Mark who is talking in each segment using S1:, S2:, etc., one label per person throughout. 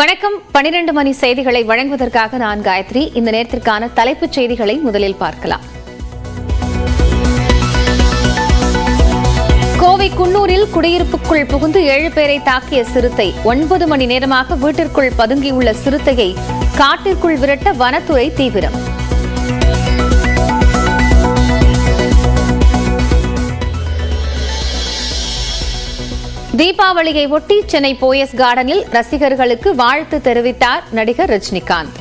S1: வணக்கம். பனிரெண்டு மணி செய்திகளை வழங்குவதற்காக நான் காயத்ரி. இந்த நேரத்திற்கான தலைப்புச் செய்திகளை முதலில் பார்க்கலாம். கோவை குன்னூரில் குடியிருப்புக்குள் புகுந்து ஏழு பேரை தாக்கிய சிறுத்தை ஒன்பது மணி நேரமாக வீட்டிற்குள் பதுங்கியுள்ள சிறுத்தையை காட்டிற்குள் விரட்ட வனத்துறை தீவிரம். தீபாவளியை ஒட்டி சென்னை போயஸ் கார்டனில் ரசிகர்களுக்கு வாழ்த்து தெரிவித்தார் நடிகர் ரஜினிகாந்த்.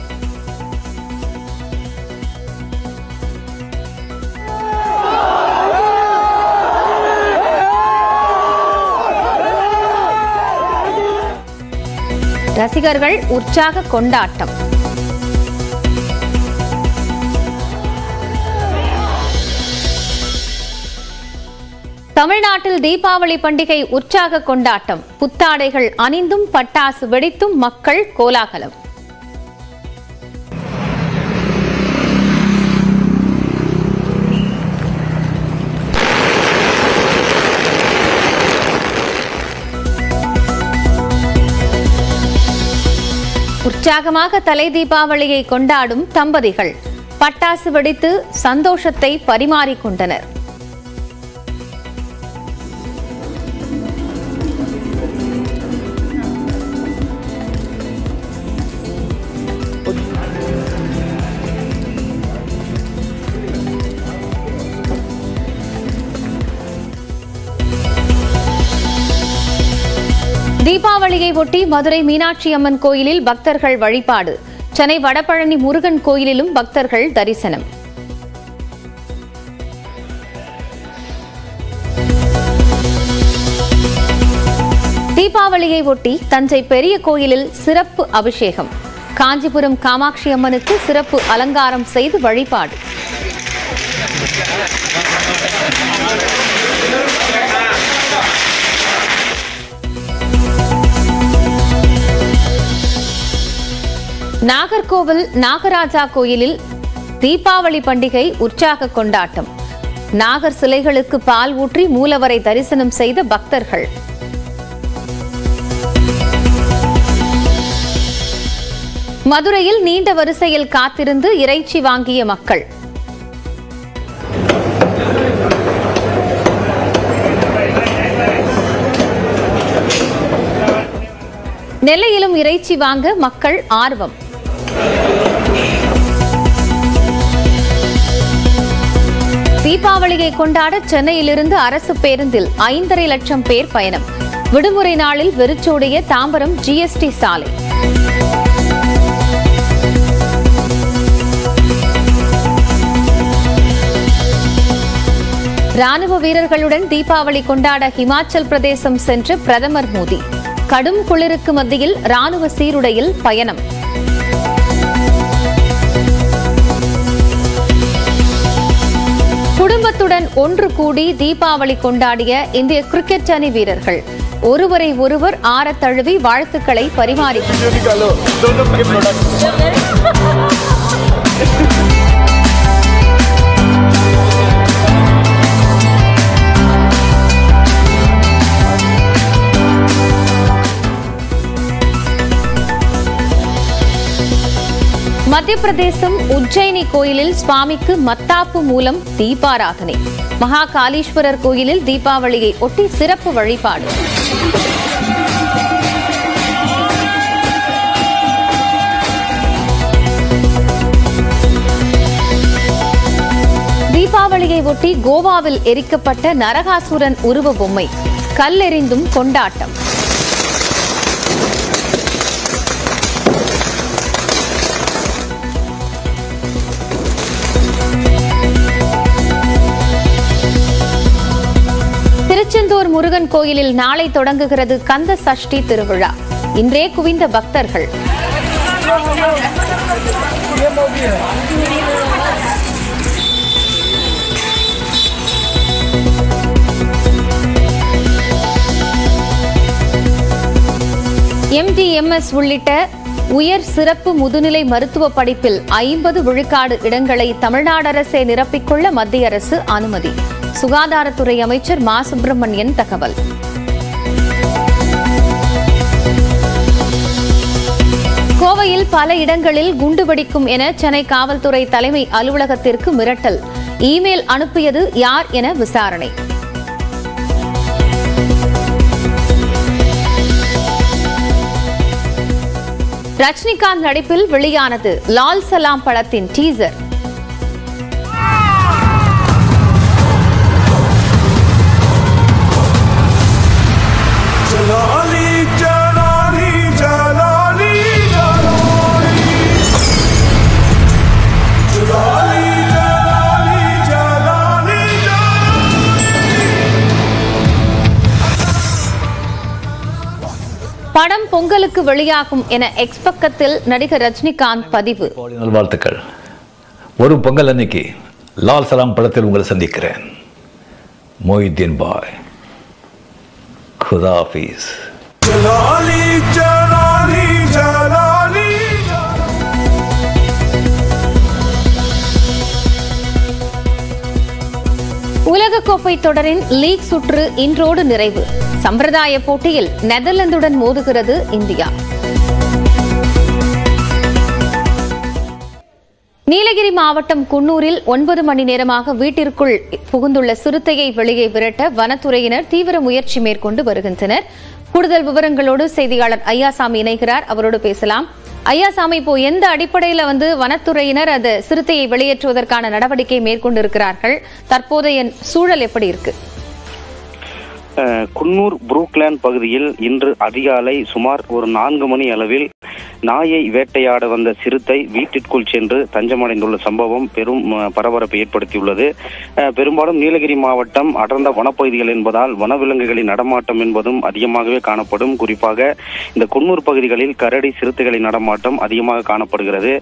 S1: ரசிகர்கள் உற்சாக கொண்டாட்டம். தமிழ்நாட்டில் தீபாவளி பண்டிகை உற்சாக கொண்டாட்டம். புத்தாடைகள் அணிந்தும் பட்டாசு வெடித்தும் மக்கள் கோலாகலம். உற்சாகமாக தலை தீபாவளியை கொண்டாடும் தம்பதிகள். பட்டாசு வெடித்து சந்தோஷத்தை பரிமாறிக்கொண்டனர். தீபாவளியை ஒட்டி மதுரை மீனாட்சி அம்மன் கோயிலில் பக்தர்கள் வழிபாடு. சென்னை வடபழனி முருகன் கோயிலிலும் பக்தர்கள் தரிசனம். தீபாவளியை ஒட்டி தஞ்சை பெரிய கோயிலில் சிறப்பு அபிஷேகம். காஞ்சிபுரம் காமாட்சி அம்மனுக்கு சிறப்பு அலங்காரம் செய்து வழிபாடு. நாகர்கோவில் நாகராஜா கோயிலில் தீபாவளி பண்டிகை உற்சாக கொண்டாட்டம். நாகர் சிலைகளுக்கு பால் ஊற்றி மூலவரை தரிசனம் செய்த பக்தர்கள். மதுரையில் நீண்ட வரிசையில் காத்திருந்து இறைச்சி வாங்கிய மக்கள். நெல்லையிலும் இறைச்சி வாங்க மக்கள் ஆர்வம். தீபாவளியை கொண்டாட சென்னையிலிருந்து அரசு பேருந்தில் ஐந்தரை லட்சம் பேர் பயணம். விடுமுறை நாளில் வெறிச்சோடிய தாம்பரம் ஜிஎஸ்டி சாலை. ராணுவ வீரர்களுடன் தீபாவளி கொண்டாட ஹிமாச்சல் பிரதேசம் சென்று பிரதமர் மோடி. கடும் குளிருக்கு மத்தியில் ராணுவ சீருடையில் பயணம். குடும்பத்துடன் ஒன்று கூடி தீபாவளி கொண்டாடிய இந்திய கிரிக்கெட் அணி வீரர்கள். ஒருவரை ஒருவர் ஆற தழுவி வாழ்த்துக்களை பரிமாறி மத்திய பிரதேசம் உஜ்ஜயினி கோயிலில் சுவாமிக்கு மத்தாப்பு மூலம் தீபாராதனை. மகா காளீஸ்வரர் கோயிலில் தீபாவளியை ஒட்டி சிறப்பு வழிபாடு. தீபாவளியை ஒட்டி கோவாவில் எரிக்கப்பட்ட நரகாசுரன் உருவ பொம்மை. கல்லெறிந்தும் கொண்டாட்டம். திருச்செந்தூர் முருகன் கோயிலில் நாளை தொடங்குகிறது கந்த சஷ்டி திருவிழா. இன்றே குவிந்த பக்தர்கள். எம்டிஎம்எஸ் உள்ளிட்ட உயர் சிறப்பு முதுநிலை மருத்துவ படிப்பில் ஐம்பது விழுக்காடு இடங்களை தமிழ்நாடு அரசே நிரப்பிக்கொள்ள மத்திய அரசு அனுமதி. சுகாதாரத்துறை அமைச்சர் மா. சுப்பிரமணியன் தகவல். கோவையில் பல இடங்களில் குண்டு வெடிக்கும் என சென்னை காவல்துறை தலைமை அலுவலகத்திற்கு மிரட்டல். இமெயில் அனுப்பியது யார் என விசாரணை. ரஜினிகாந்த் நடிப்பில் வெளியானது லால் சலாம் படத்தின் டீசர். படம் பொங்கலுக்கு வெளியாகும் என எக்ஸ் பக்கத்தில் நடிகர் ரஜினிகாந்த் பதிவு.
S2: கோடி நல்வாழ்த்துக்கள். ஒரு பொங்கல் அன்னைக்கு லால் சலாம் படத்தில் உங்களை சந்திக்கிறேன். மொய்தீன் பாய். குதாஃபீஸ்
S1: உலகக்கோப்பை தொடரின் லீக் சுற்று இன்றோடு நிறைவு. சம்பிரதாய போட்டியில் நெதர்லாந்துடன் மோதுகிறது இந்தியா. நீலகிரி மாவட்டம் குன்னூரில் ஒன்பது மணி நேரமாக வீட்டிற்குள் புகுந்துள்ள சிறுத்தையை வெளியே விரட்ட வனத்துறையினர் தீவிர முயற்சி மேற்கொண்டு வருகின்றனர். கூடுதல் விவரங்களோடு செய்தியாளர் ஐயாசாமி இணைகிறார். அவரோடு பேசலாம். ஐயா சாமி இப்போ எந்த அடிப்படையில வந்து வனத்துறையினர் அந்த சிறுத்தையை வெளியேற்றுவதற்கான நடவடிக்கை மேற்கொண்டிருக்கிறார்கள்? தற்போதைய சூழல் எப்படி இருக்கு?
S3: அஹ், குன்னூர் புரூக்லேண்ட் பகுதியில் இன்று அதிகாலை சுமார் ஒரு நான்கு மணி அளவில் நாயை வேட்டையாட வந்த சிறுத்தை வீட்டிற்குள் சென்று தஞ்சமடைந்துள்ள சம்பவம் பெரும் பரபரப்பை ஏற்படுத்தியுள்ளது. பெரும்பாலும் நீலகிரி மாவட்டம் அடர்ந்த வனப்பகுதிகள் என்பதால் வனவிலங்குகளின் நடமாட்டம் என்பதும் அதிகமாகவே காணப்படும். குறிப்பாக இந்த குன்னூர் பகுதிகளில் கரடி சிறுத்தைகளின் நடமாட்டம் அதிகமாக காணப்படுகிறது.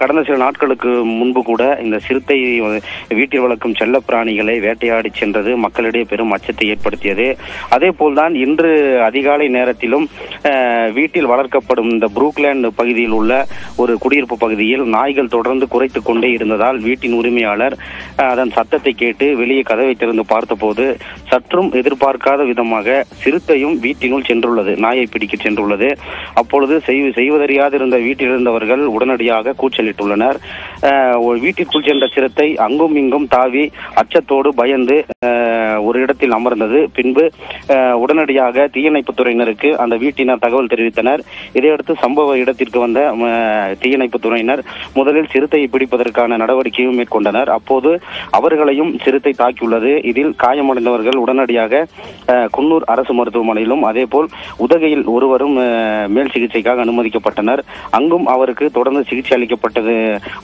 S3: கடந்த சில நாட்களுக்கு முன்பு கூட இந்த சிறுத்தை வீட்டில் வளர்க்கும் செல்ல பிராணிகளை வேட்டையாடி சென்றது மக்களிடையே பெரும் அச்சத்தை ஏற்படுத்தியது. அதே போல்தான் இன்று அதிகாலை நேரத்திலும் வீட்டில் வளர்க்கப்படும் இந்த புரூக்லேண்ட் பகுதியில் உள்ள ஒரு குடியிருப்பு பகுதியில் நாய்கள் தொடர்ந்து குறைத்து கொண்டே இருந்ததால் வீட்டின் உரிமையாளர் அதன் சத்தத்தை கேட்டு வெளியே கதவை திறந்து பார்த்தபோது சற்றும் எதிர்பார்க்காத விதமாக சிறுத்தையும் வீட்டினுள் சென்றுள்ளது நாயை பிடிக்க சென்றுள்ளது. அப்பொழுது செய்வதறியாதிருந்த வீட்டில் இருந்தவர்கள் உடனடியாக கூச்சலிட்டுள்ளனர். ஒரு வீட்டிற்குள் சென்ற சிறுத்தை அங்கும் இங்கும் தாவி அச்சத்தோடு பயந்து ஒரு இடத்தில் அமர்ந்தது. பின்பு உடனடியாக தீயணைப்புத் துறையினருக்கு அந்த வீட்டினர் தகவல் தெரிவித்தனர். இதையடுத்து சம்பவ இடத்திற்கு வந்த தீயணைப்பு துறையினர் முதலில் சிறுத்தையை பிடிப்பதற்கான நடவடிக்கையும் மேற்கொண்டனர். அப்போது அவர்களையும் சிறுத்தை தாக்கியுள்ளது. இதில் காயமடைந்தவர்கள் உடனடியாக குன்னூர் அரசு மருத்துவமனையிலும் அதேபோல் உதகையில் ஒருவரும் மேல் சிகிச்சைக்காக அனுமதிக்கப்பட்டனர். அங்கும் அவருக்கு தொடர்ந்து சிகிச்சை அளிக்கப்பட்டது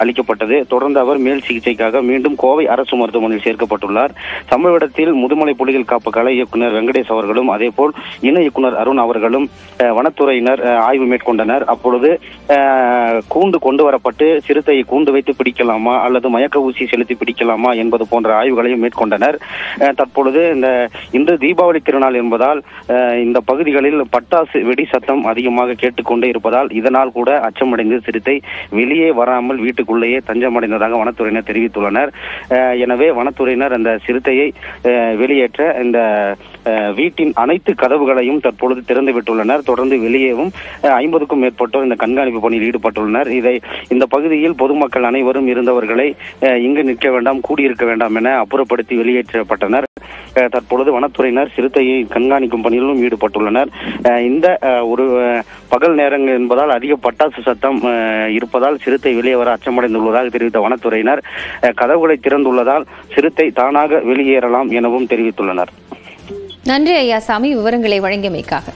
S3: அளிக்கப்பட்டது. தொடர்ந்து அவர் மேல் சிகிச்சைக்காக மீண்டும் கோவை அரசு மருத்துவமனையில் சேர்க்கப்பட்டுள்ளார். சம்பவ இடத்தில் முதுமலை புலிகள் காப்பு கலை இயக்குனர் வெங்கடேஷ் அவர்களும் அதேபோல் இணை இயக்குனர் அருண் அவர்களும் வனத்துறையினர் ஆய்வு மேற்கொண்டனர். அப்பொழுது கூண்டு கொண்டு வரப்பட்டு சிறுத்தையை கூண்டு வைத்து பிடிக்கலாமா அல்லது மயக்க ஊசி செலுத்தி பிடிக்கலாமா என்பது போன்ற ஆய்வுகளையும் மேற்கொண்டனர். தற்பொழுது இந்த இன்று தீபாவளி திருநாள் என்பதால் இந்த பகுதிகளில் பட்டாசு வெடி சத்தம் அதிகமாக கேட்டுக்கொண்டே இருப்பதால் இதனால் கூட அச்சமடைந்து சிறுத்தை வெளியே வராமல் வீட்டுக்குள்ளேயே தஞ்சமடைந்ததாக வனத்துறையினர் தெரிவித்துள்ளனர். எனவே வனத்துறையினர் அந்த சிறுத்தையை வெளியேற்ற இந்த வீட்டின் அனைத்து கதவுகளையும் தற்பொழுது திறந்து விட்டுள்ளனர். தொடர்ந்து வெளியேவும் ஐம்பதுக்கும் மேற்பட்டோர் இந்த கண்காணிப்பு பணியில் ஈடுபட்டுள்ளனர். இதை இந்த பகுதியில் பொதுமக்கள் அனைவரும் இருந்தவர்களை இங்கு நிற்க வேண்டாம் கூடியிருக்க வேண்டாம் என அப்புறப்படுத்தி வெளியேற்றப்பட்டனர். தற்பொழுது வனத்துறையினர் சிறுத்தையை கண்காணிக்கும் பணியிலும் ஈடுபட்டுள்ளனர். இந்த ஒரு பகல் நேரங்கள் என்பதால் அதிக பட்டாசு சத்தம் இருப்பதால் சிறுத்தை வெளியே வர அச்சமடைந்துள்ளதாக தெரிவித்த வனத்துறையினர் கதவுகளை திறந்துள்ளதால் சிறுத்தை தானாக வெளியேறலாம் எனவும் தெரிவித்துள்ளனர்.
S1: நன்றி ஐயாசாமி விவரங்களை வழங்கியமைக்காக.